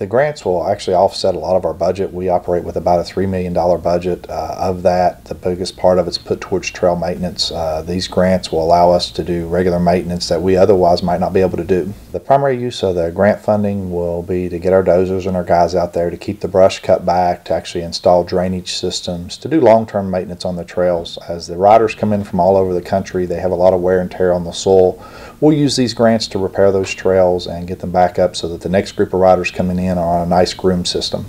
The grants will actually offset a lot of our budget. We operate with about a $3 million budget. Uh, of that, the biggest part of it's put towards trail maintenance. Uh, these grants will allow us to do regular maintenance that we otherwise might not be able to do. The primary use of the grant funding will be to get our dozers and our guys out there to keep the brush cut back, to actually install drainage systems, to do long term maintenance on the trails. As the riders come in from all over the country, they have a lot of wear and tear on the soil. We'll use these grants to repair those trails and get them back up so that the next group of riders coming in are on a nice groom system.